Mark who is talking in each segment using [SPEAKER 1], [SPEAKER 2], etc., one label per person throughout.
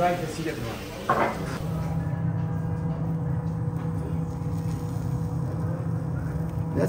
[SPEAKER 1] Ben keseceğim.
[SPEAKER 2] Ne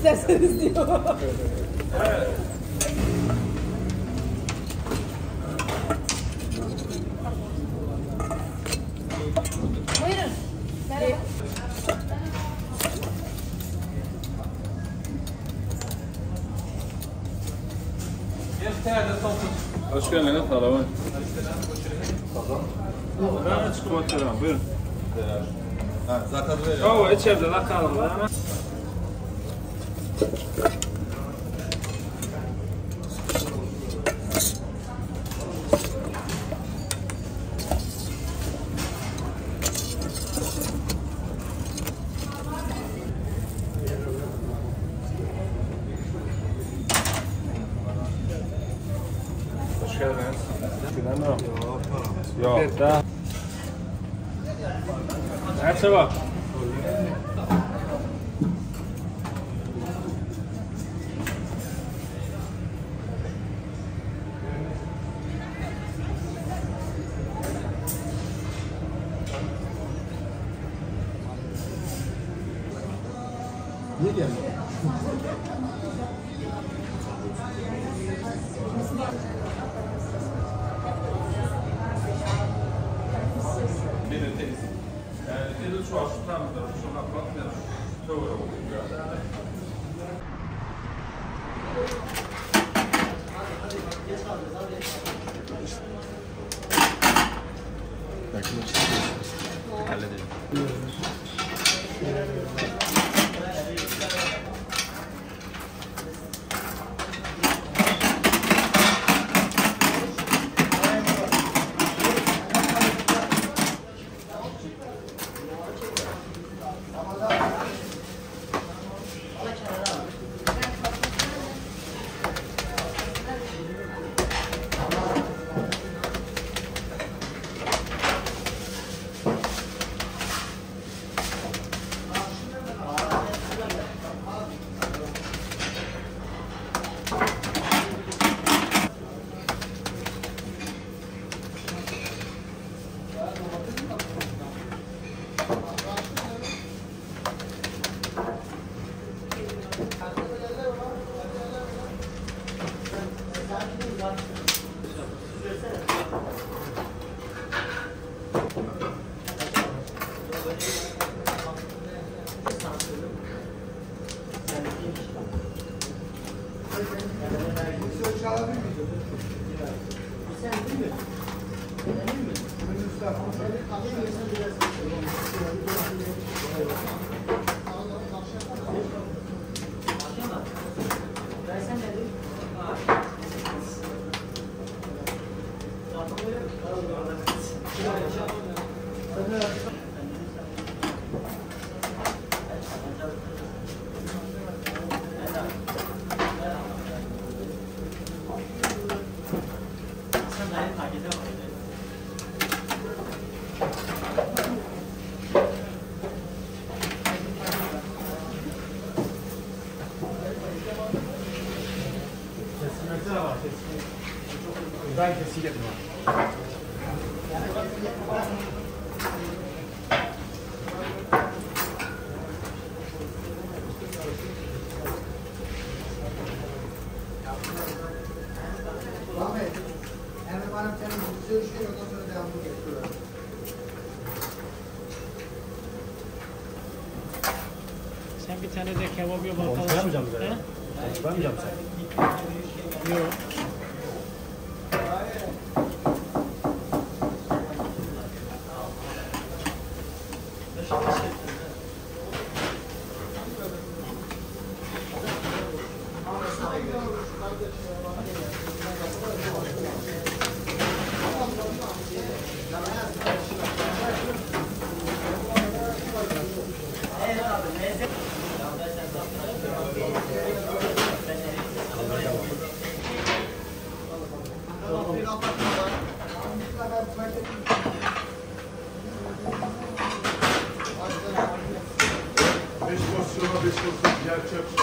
[SPEAKER 3] isterseniz
[SPEAKER 4] diyor. Evet. Buyurun. Merhaba.
[SPEAKER 2] Hoş geldiniz Salaman. Ben açıklamak istiyorum. Buyurun.
[SPEAKER 3] Evet, zaten veriyorum.
[SPEAKER 2] Oo, içeride bakalım.
[SPEAKER 5] Thank you. Tane de kebap yap bakalım.
[SPEAKER 6] Konuşma yapmayacağım bize
[SPEAKER 5] He?
[SPEAKER 7] church.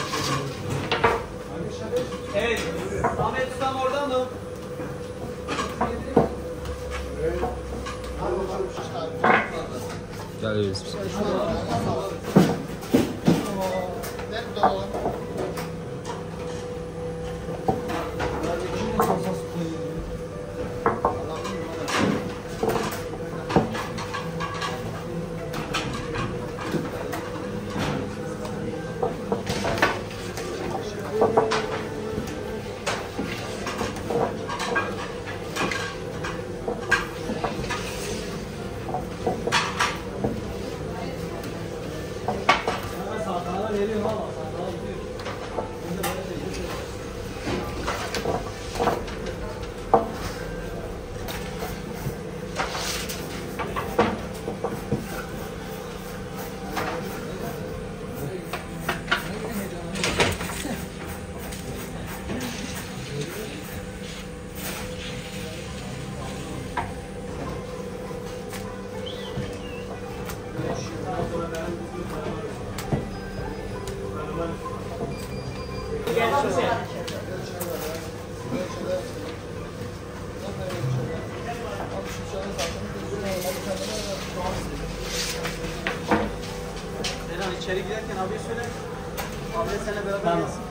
[SPEAKER 8] Eren içeri girerken abiye söyle. Abi de seninle beraber
[SPEAKER 5] Tamam.
[SPEAKER 8] gelsin.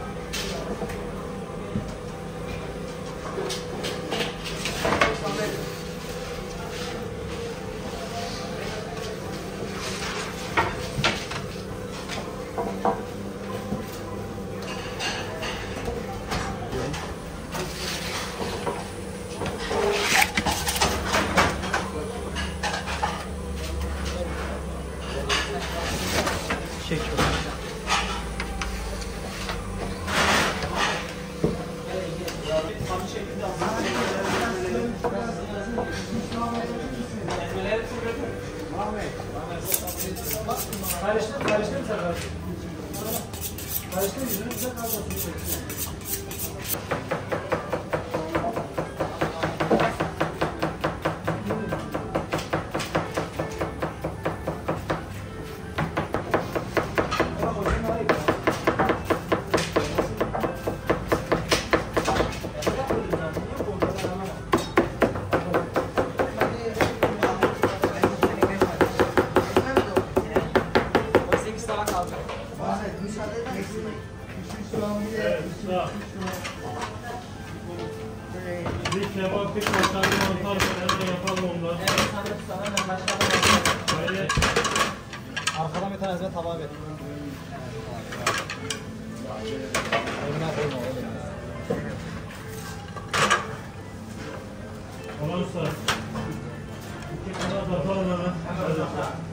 [SPEAKER 9] Üçüncü soğan bir
[SPEAKER 10] kebap, bir mantar, bir mantar. Nerede yapalım onları? Böyle
[SPEAKER 8] Arkadan bir tanesine tabağa ver. Önüne koyma oğlum.
[SPEAKER 10] olursa. İki kanat atalım hemen. Hadi.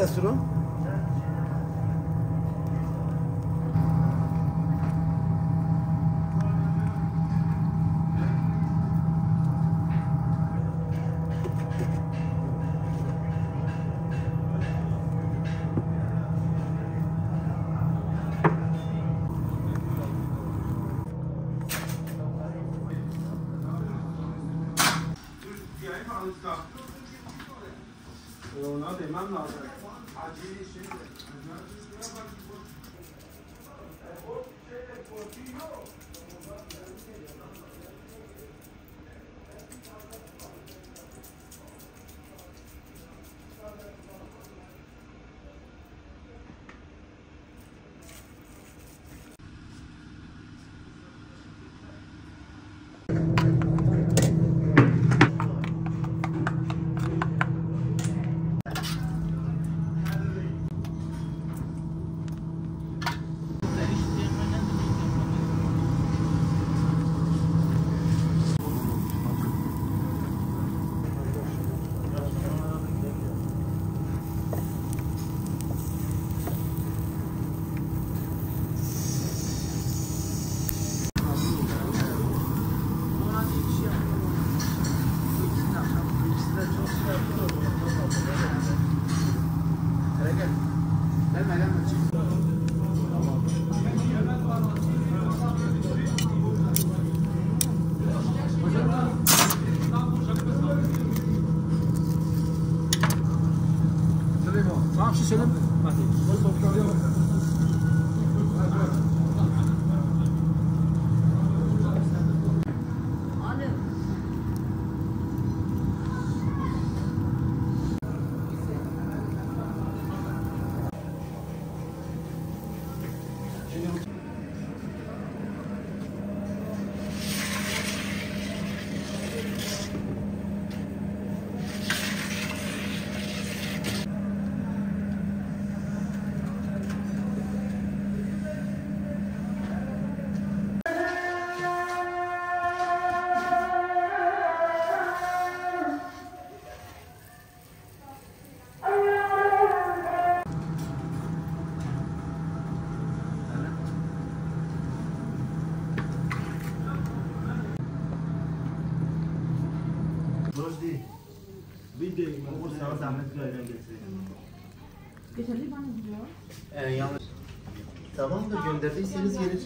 [SPEAKER 1] Ses
[SPEAKER 7] durum? Bana zahmet bir ayran getirelim.
[SPEAKER 11] Getirdi bana gidiyor.
[SPEAKER 12] Ee, yanlış.
[SPEAKER 1] Tamam da gönderdiyseniz gelir.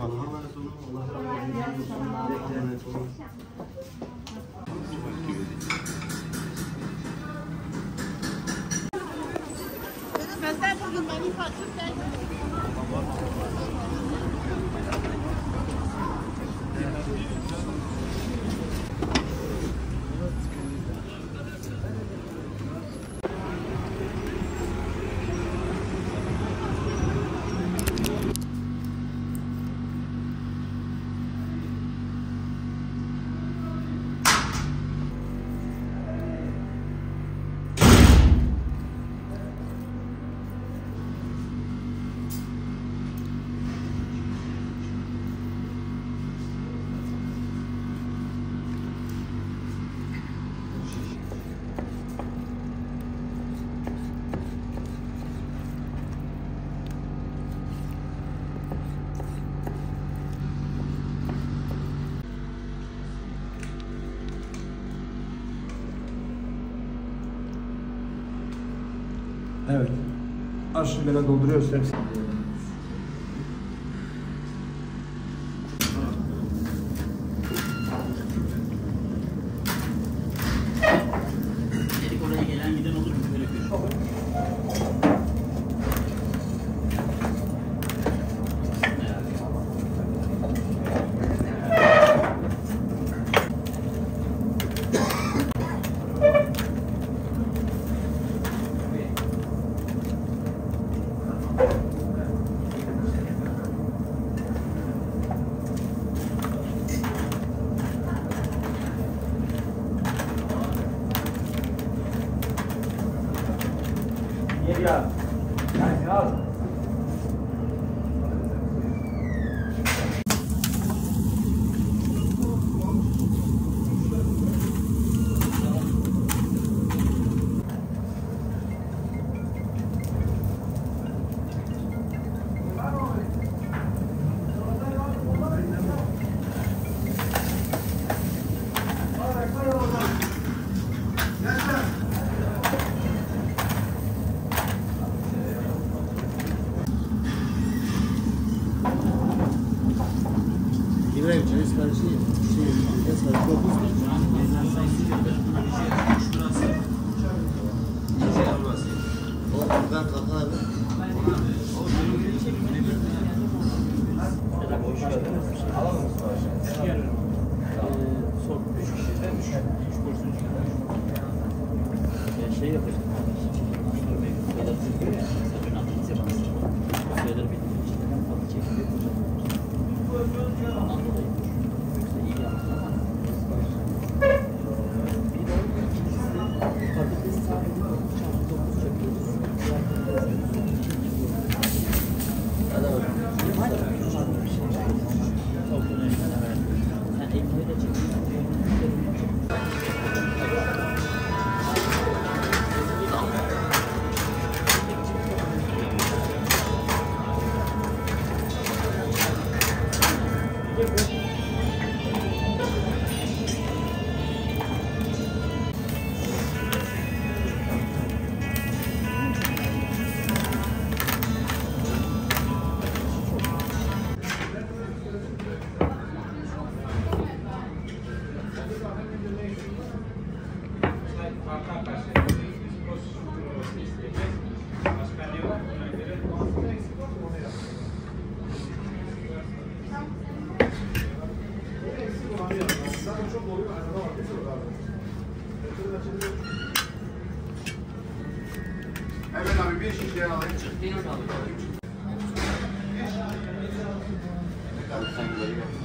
[SPEAKER 1] Allah'a emanet olun. Allah'a emanet olun.
[SPEAKER 13] Evet.
[SPEAKER 6] Arşivlere dolduruyoruz
[SPEAKER 8] hepsini. blá
[SPEAKER 2] blá blá. Thank you. Uh,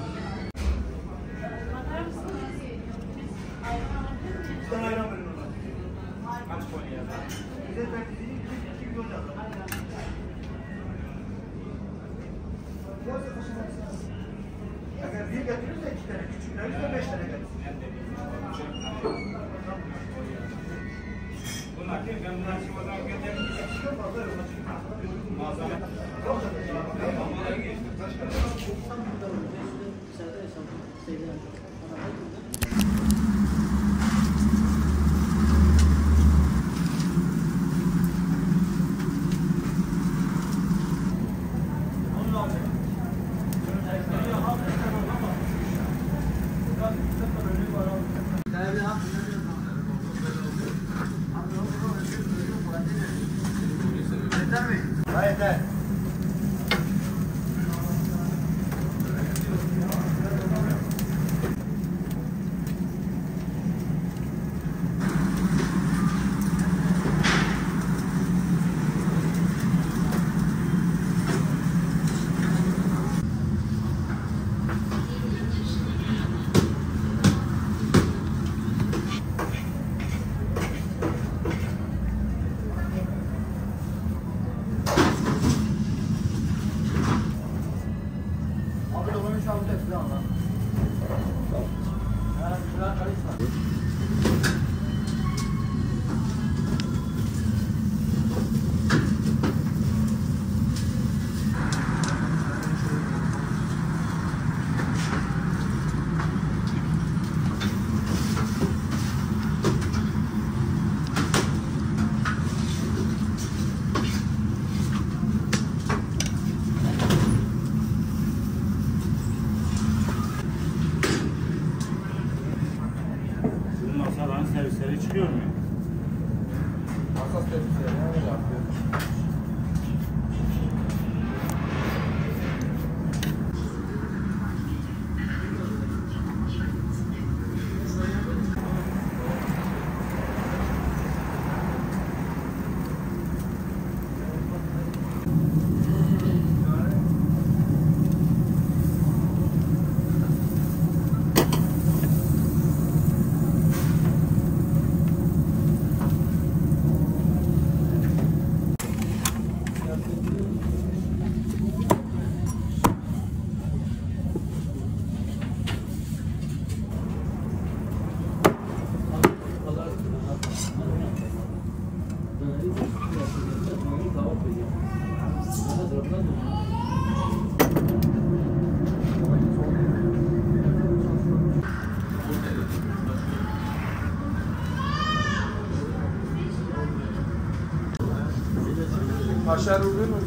[SPEAKER 2] Aşağı mu?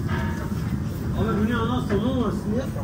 [SPEAKER 8] Ama bu ne ana sonu var ya.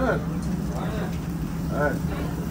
[SPEAKER 10] good. All right.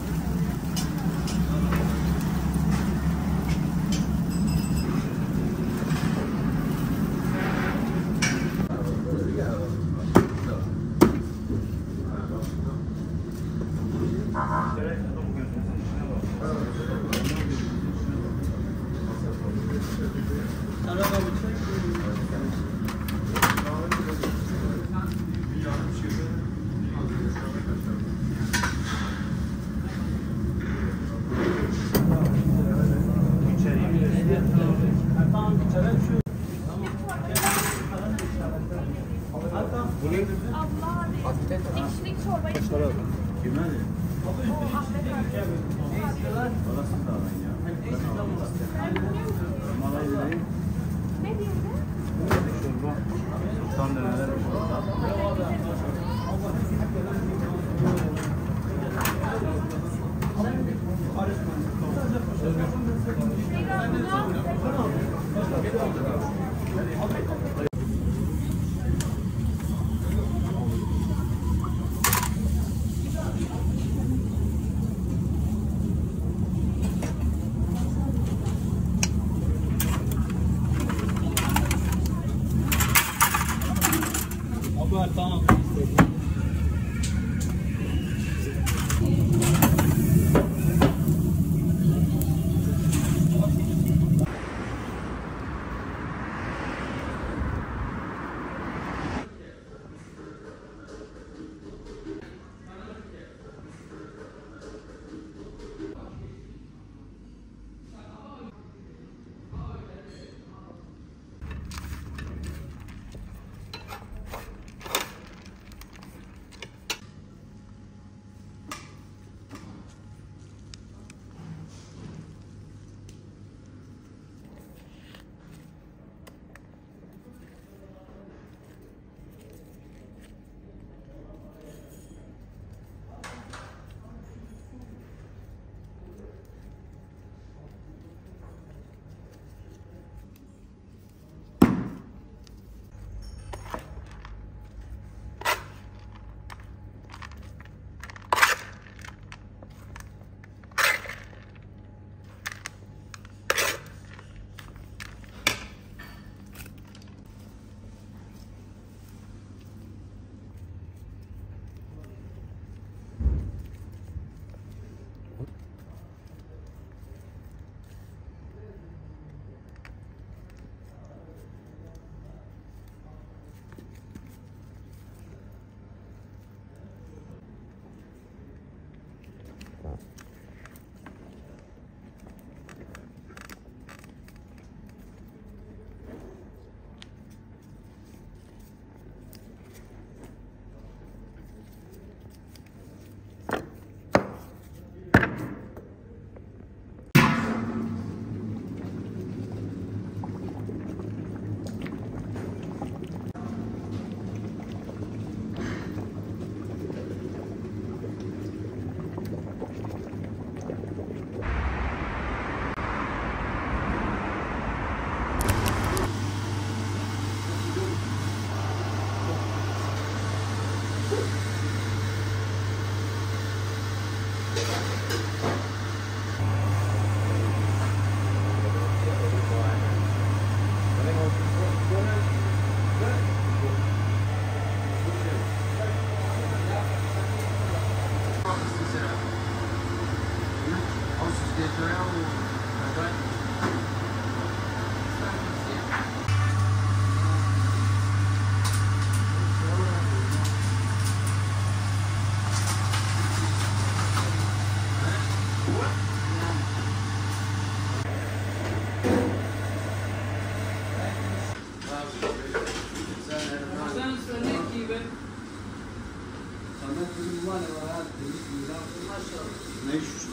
[SPEAKER 10] بالمال والعيال بمثل الله ما شاء الله ما يشوش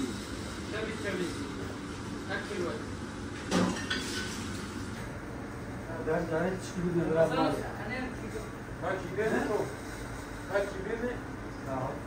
[SPEAKER 10] تبي تبي أكل وجه
[SPEAKER 1] Ben gayet çıkıyor biraz
[SPEAKER 7] daha. Kaç gibi mi?
[SPEAKER 2] Kaç gibi mi? Sağ ol.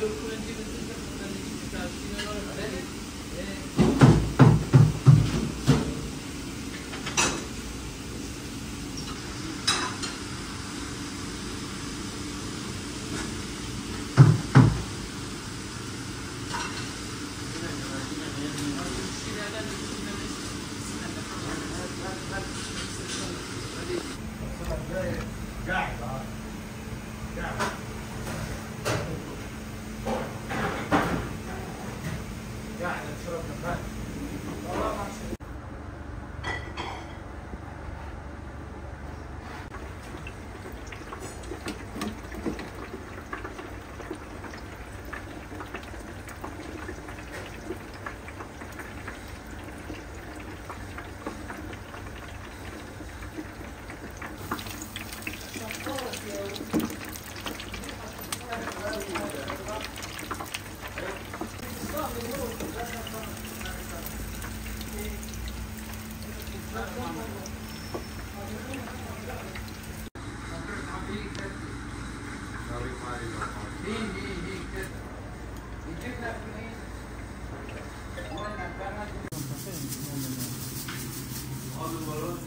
[SPEAKER 7] Absolutely.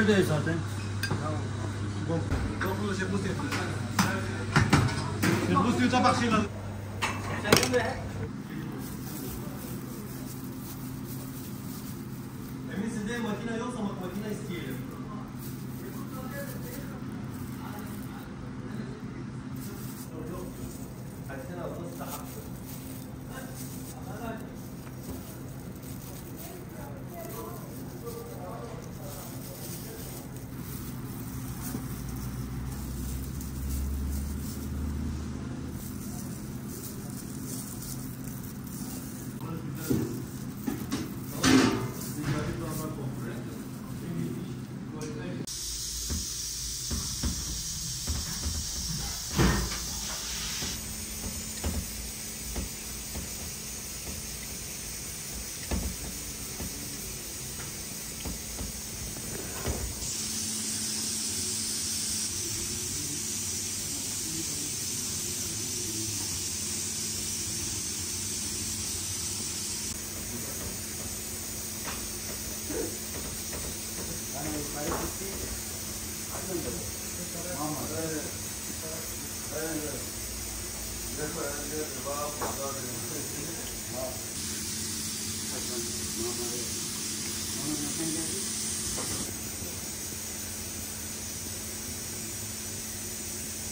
[SPEAKER 3] Yüz böyle zaten.
[SPEAKER 1] Emin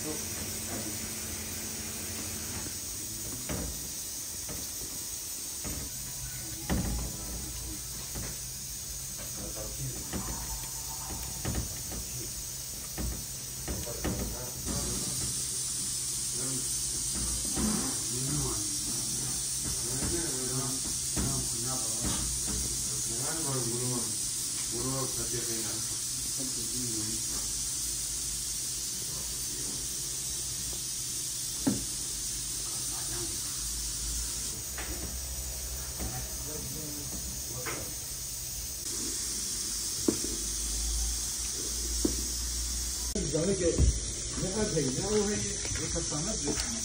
[SPEAKER 1] 何? के जगह है ना वो है ये
[SPEAKER 6] एक हफ़्ता ना